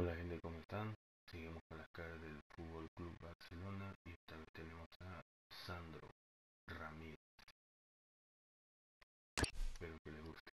Hola gente, ¿cómo están? Seguimos con las caras del Fútbol Club Barcelona y esta vez tenemos a Sandro Ramírez. Espero que les guste.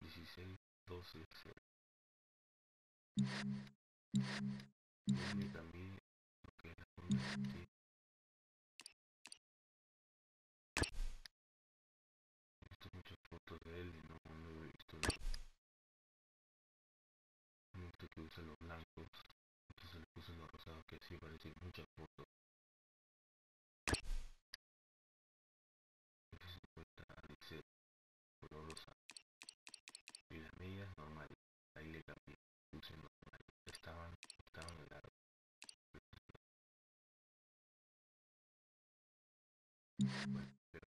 Dieciséis, doce, cero. Déjenme también que usa los blancos. Entonces le puse los rosados que sí parecen muchas fotos. Entonces cuesta dice color rosa. Y las medias normales. Ahí le cambié. Puse normal. Estaban, estaban largas. Bueno, espero